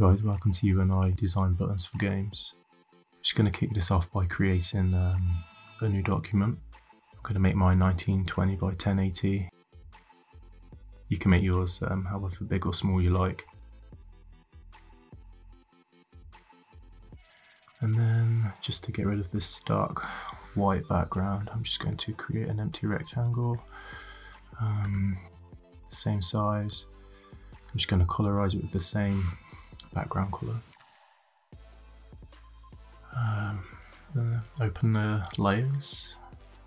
Guys, welcome to U+I Design Buttons for Games. I'm just going to kick this off by creating um, a new document. I'm going to make mine 1920 by 1080. You can make yours um, however big or small you like. And then just to get rid of this dark white background, I'm just going to create an empty rectangle, um, same size. I'm just going to colorize it with the same background color. Um, open the layers.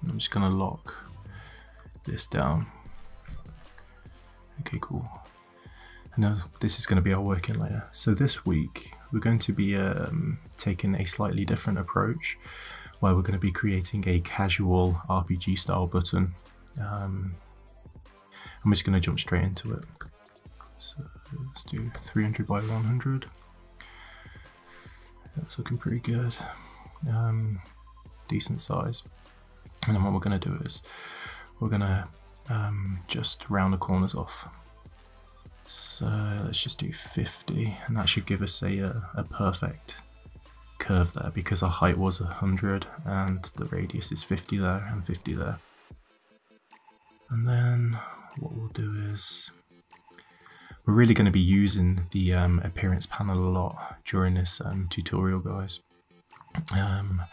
I'm just going to lock this down. Okay, cool. And now this is going to be our working layer. So this week we're going to be um, taking a slightly different approach where we're going to be creating a casual RPG style button. Um, I'm just going to jump straight into it. So let's do 300 by 100. That's looking pretty good. Um, decent size. And then what we're going to do is we're going to um, just round the corners off. So let's just do 50 and that should give us a, a, a perfect curve there because our height was 100 and the radius is 50 there and 50 there. And then what we'll do is we're really going to be using the um, appearance panel a lot during this um, tutorial guys. Um,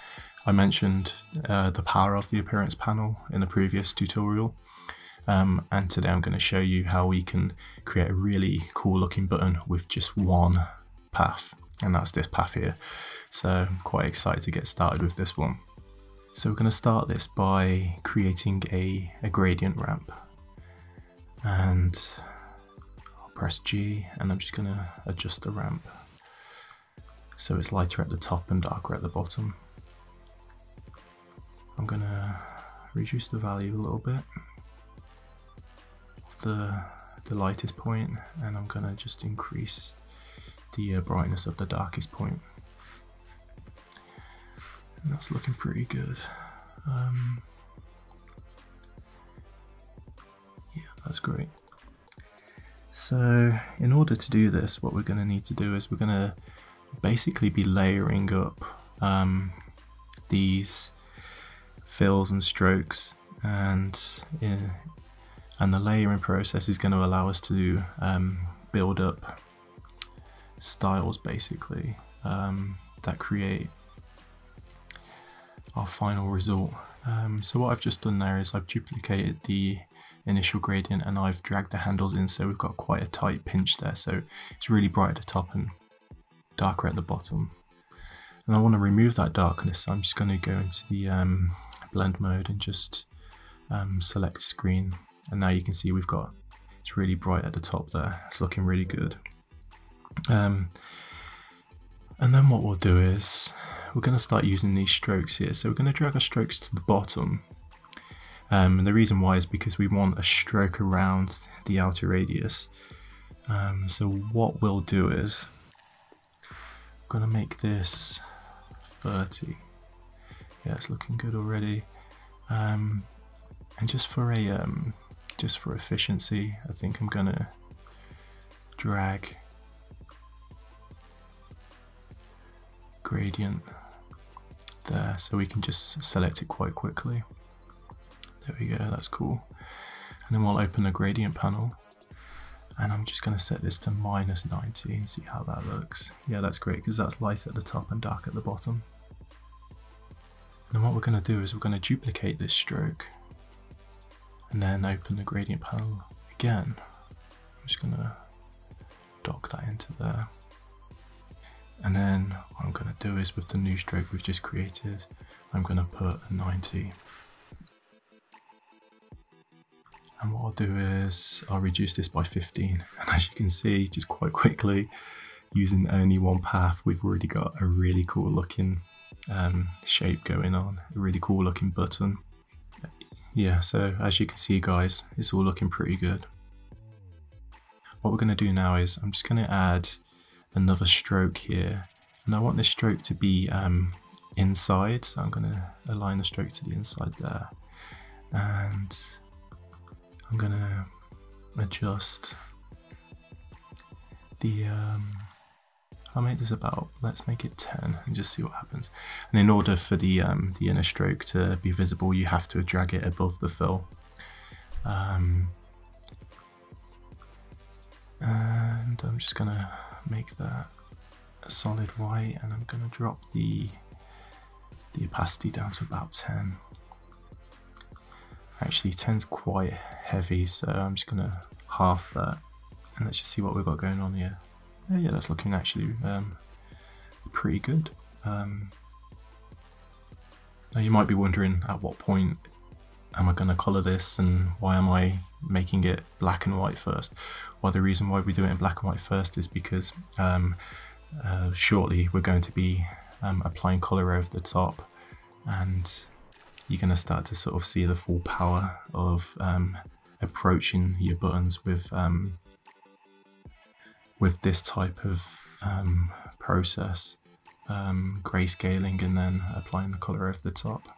I mentioned uh, the power of the appearance panel in the previous tutorial um, and today I'm going to show you how we can create a really cool looking button with just one path and that's this path here. So I'm quite excited to get started with this one. So we're going to start this by creating a, a gradient ramp and press G and I'm just going to adjust the ramp so it's lighter at the top and darker at the bottom. I'm going to reduce the value a little bit the, the lightest point and I'm going to just increase the uh, brightness of the darkest point. And that's looking pretty good. Um, yeah, that's great. So in order to do this, what we're going to need to do is we're going to basically be layering up um, these fills and strokes and in, and the layering process is going to allow us to um, build up styles basically um, that create our final result. Um, so what I've just done there is I've duplicated the initial gradient and I've dragged the handles in so we've got quite a tight pinch there. So it's really bright at the top and darker at the bottom. And I want to remove that darkness so I'm just going to go into the um, blend mode and just um, select screen. And now you can see we've got it's really bright at the top there. It's looking really good. Um, and then what we'll do is we're going to start using these strokes here. So we're going to drag our strokes to the bottom um, and the reason why is because we want a stroke around the outer radius. Um, so what we'll do is, I'm going to make this 30. Yeah, it's looking good already. Um, and just for a um, just for efficiency, I think I'm gonna drag gradient there so we can just select it quite quickly. There we go, that's cool. And then we'll open the gradient panel and I'm just going to set this to minus 90 and see how that looks. Yeah, that's great because that's light at the top and dark at the bottom. And what we're going to do is we're going to duplicate this stroke and then open the gradient panel again. I'm just going to dock that into there. And then what I'm going to do is with the new stroke we've just created, I'm going to put a 90 And what I'll do is I'll reduce this by 15. And as you can see, just quite quickly, using only one path, we've already got a really cool looking um, shape going on, a really cool looking button. Yeah, so as you can see guys, it's all looking pretty good. What we're going to do now is I'm just going to add another stroke here. And I want this stroke to be um, inside, so I'm going to align the stroke to the inside there. And I'm gonna adjust the um, I'll make this about, let's make it 10 and just see what happens. And in order for the, um, the inner stroke to be visible, you have to drag it above the fill. Um, and I'm just gonna make that a solid white and I'm gonna drop the, the opacity down to about 10. Actually 10's quite heavy, so I'm just gonna half that and let's just see what we've got going on here. Yeah, yeah that's looking actually um, pretty good. Um, now you might be wondering at what point am I going to colour this and why am I making it black and white first? Well, the reason why we do it in black and white first is because um, uh, shortly we're going to be um, applying colour over the top and you're going to start to sort of see the full power of um, approaching your buttons with um, with this type of um, process, um, grayscaling and then applying the color over the top.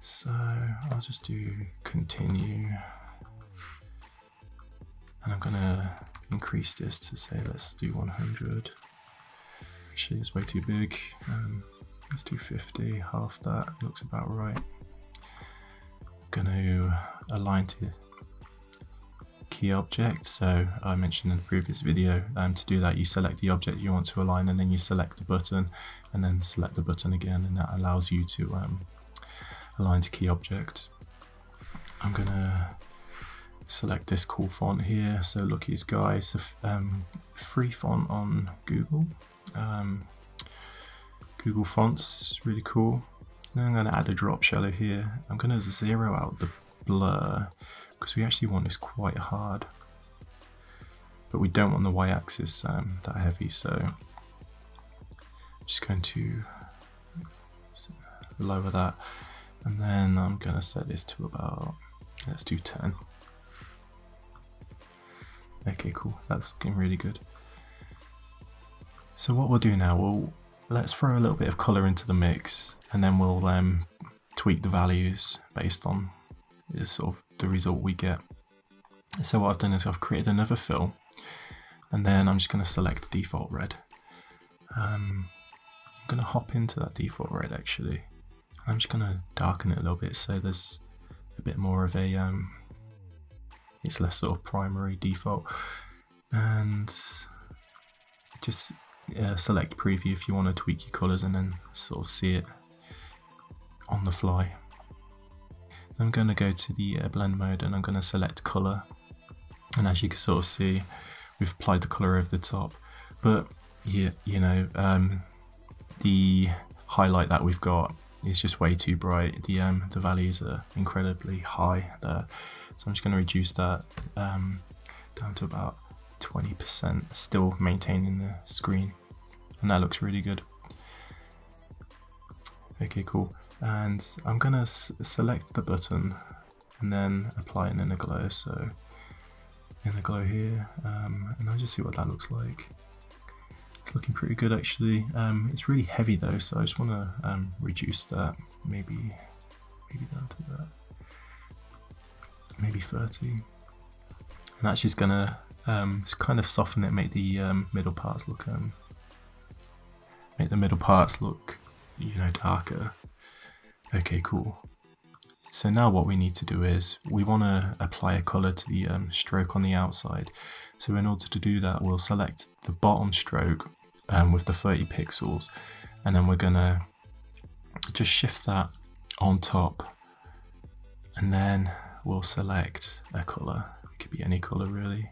So I'll just do continue and I'm gonna increase this to say let's do 100 actually it's way too big um, let's do 50 half that looks about right gonna align to key object. So I mentioned in the previous video, um, to do that you select the object you want to align and then you select the button and then select the button again and that allows you to um, align to key object. I'm gonna select this cool font here. So Luckiest Guy, it's a um, free font on Google. Um, Google Fonts, really cool. I'm going to add a drop shadow here. I'm going to zero out the blur because we actually want this quite hard. But we don't want the y-axis um, that heavy, so I'm just going to lower that. And then I'm going to set this to about, let's do 10. Okay, cool. That's looking really good. So what we'll do now, we'll let's throw a little bit of colour into the mix, and then we'll um, tweak the values based on sort of the result we get. So what I've done is I've created another fill and then I'm just going to select default red. Um, I'm going to hop into that default red actually. I'm just going to darken it a little bit so there's a bit more of a, um, it's less sort of primary default. And just uh, select preview if you want to tweak your colours and then sort of see it on the fly. I'm going to go to the uh, blend mode and I'm going to select color. And as you can sort of see, we've applied the color over the top. But yeah, you know, um, the highlight that we've got is just way too bright. The um, the values are incredibly high there. So I'm just going to reduce that um, down to about 20%, still maintaining the screen. And that looks really good. Okay, cool. And I'm gonna select the button and then apply an inner glow. So inner glow here um, and I'll just see what that looks like. It's looking pretty good actually. Um, it's really heavy though so I just want to um, reduce that. Maybe maybe down to that. Maybe 30 and that's just gonna um, kind of soften it make the um, middle parts look um, make the middle parts look you know darker Okay, cool. So now what we need to do is we want to apply a color to the um, stroke on the outside. So in order to do that, we'll select the bottom stroke um, with the 30 pixels, and then we're gonna just shift that on top, and then we'll select a color. It could be any color really.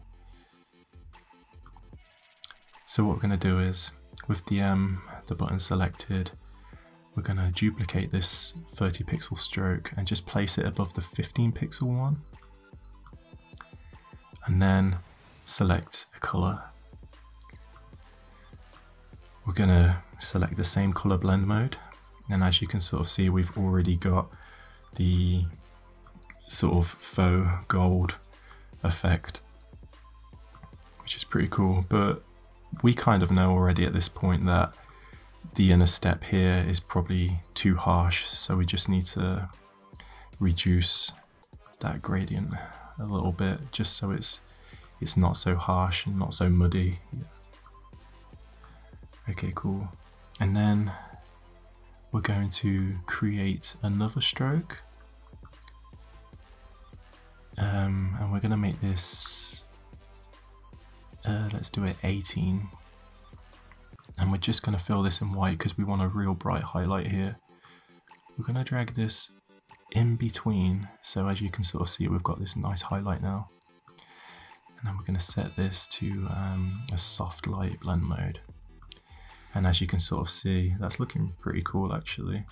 So what we're gonna do is with the um, the button selected, we're going to duplicate this 30 pixel stroke and just place it above the 15 pixel one. And then select a color. We're going to select the same color blend mode. And as you can sort of see, we've already got the sort of faux gold effect, which is pretty cool. But we kind of know already at this point that the inner step here is probably too harsh, so we just need to reduce that gradient a little bit just so it's it's not so harsh and not so muddy. Okay, cool. And then we're going to create another stroke. Um, and we're going to make this, uh, let's do it 18. And we're just going to fill this in white because we want a real bright highlight here. We're going to drag this in between. So as you can sort of see, we've got this nice highlight now. And then we're going to set this to um, a soft light blend mode. And as you can sort of see, that's looking pretty cool actually.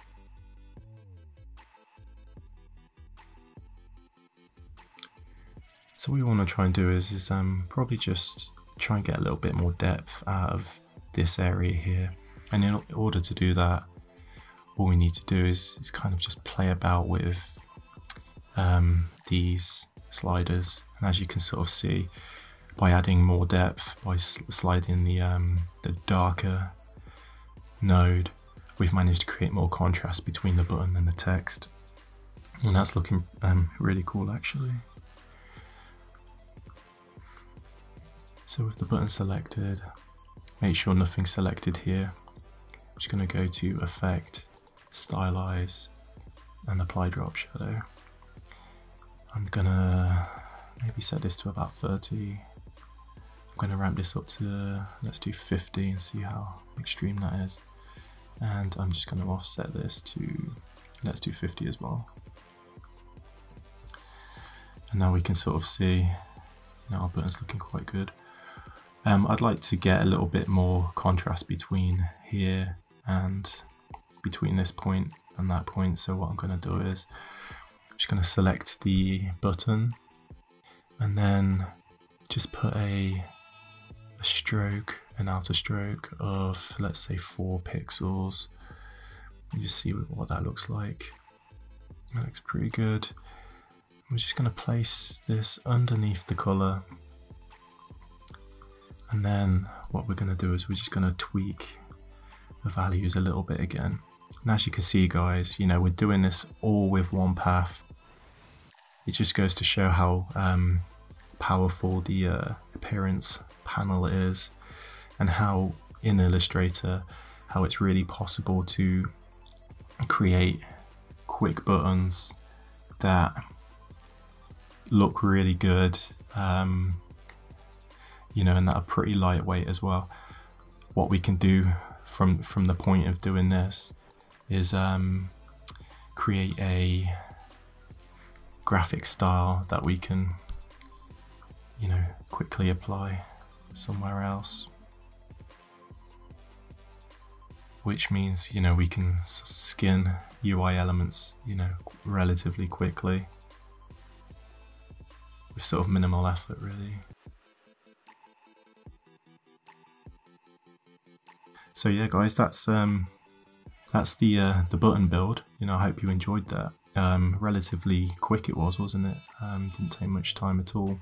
So what we want to try and do is, is um, probably just try and get a little bit more depth out of this area here. And in order to do that, all we need to do is, is kind of just play about with um, these sliders. And as you can sort of see, by adding more depth, by sliding the, um, the darker node, we've managed to create more contrast between the button and the text. And that's looking um, really cool actually. So with the button selected, make sure nothing's selected here. I'm just going to go to Effect, Stylize, and Apply Drop Shadow. I'm going to maybe set this to about 30. I'm going to ramp this up to, let's do 50 and see how extreme that is and I'm just going to offset this to let's do 50 as well and now we can sort of see know, our button's looking quite good um, I'd like to get a little bit more contrast between here and between this point and that point. So what I'm going to do is I'm just going to select the button and then just put a, a stroke an outer stroke of let's say four pixels. You see what that looks like. That looks pretty good. I'm just going to place this underneath the color and then what we're going to do is we're just going to tweak the values a little bit again. And as you can see guys you know we're doing this all with one path. It just goes to show how um, powerful the uh, appearance panel is and how in Illustrator, how it's really possible to create quick buttons that look really good, um, you know, and that are pretty lightweight as well. What we can do from from the point of doing this is um, create a graphic style that we can, you know, quickly apply somewhere else which means you know we can skin UI elements you know relatively quickly with sort of minimal effort really. So yeah guys that's um that's the uh, the button build. You know I hope you enjoyed that. Um, relatively quick it was wasn't it? Um, didn't take much time at all.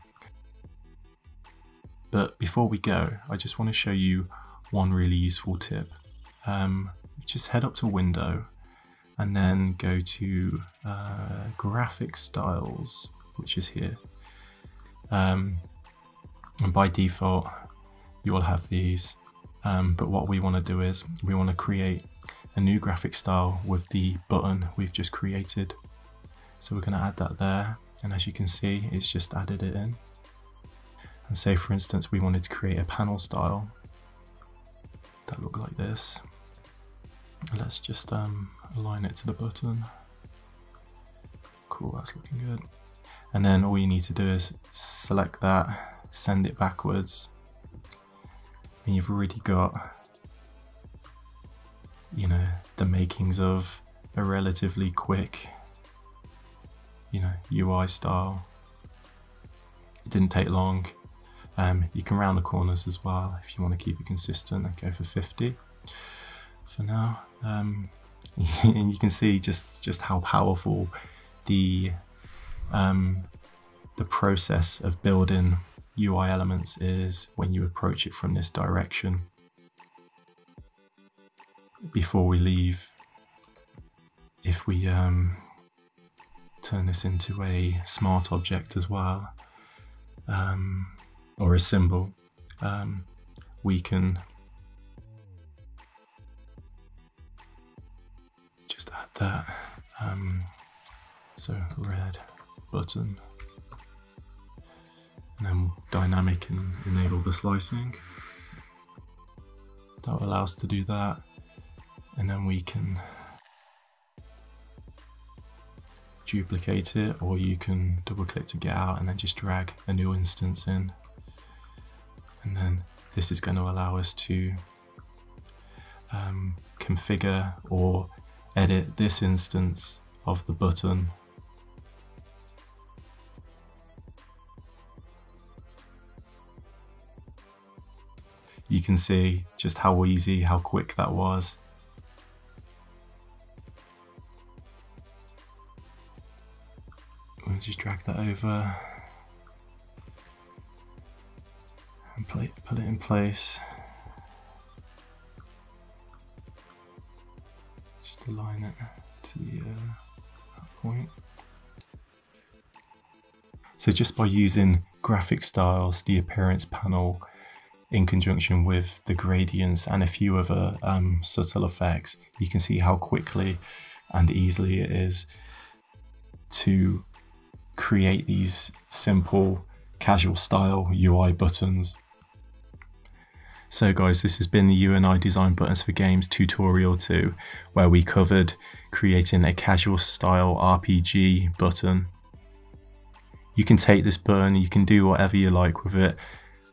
But before we go I just want to show you one really useful tip. Um, just head up to window and then go to uh, graphic styles which is here. Um, and by default you will have these um, but what we want to do is we want to create a new graphic style with the button we've just created so we're going to add that there and as you can see it's just added it in and say for instance we wanted to create a panel style that look like this Let's just um, align it to the button. Cool, that's looking good. And then all you need to do is select that, send it backwards, and you've already got, you know, the makings of a relatively quick, you know, UI style. It didn't take long. Um, you can round the corners as well if you want to keep it consistent and go for 50 for now. Um, and you can see just just how powerful the um, the process of building UI elements is when you approach it from this direction. Before we leave, if we um, turn this into a smart object as well, um, or a symbol, um, we can just add that. Um, so red button and then dynamic and enable the slicing. That will allow us to do that. And then we can duplicate it or you can double click to get out and then just drag a new instance in. And then this is going to allow us to um, configure or edit this instance of the button can see just how easy, how quick that was. We'll just drag that over and put it in place. Just align it to the uh, point. So just by using graphic styles, the appearance panel in conjunction with the gradients and a few other um, subtle effects, you can see how quickly and easily it is to create these simple casual style UI buttons. So guys, this has been the U+I Design Buttons for Games tutorial 2, where we covered creating a casual style RPG button. You can take this button, you can do whatever you like with it,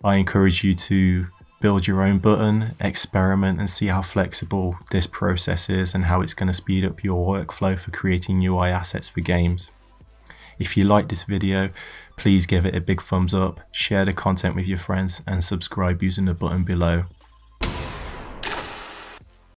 I encourage you to build your own button, experiment and see how flexible this process is and how it's going to speed up your workflow for creating UI assets for games. If you like this video, please give it a big thumbs up, share the content with your friends and subscribe using the button below.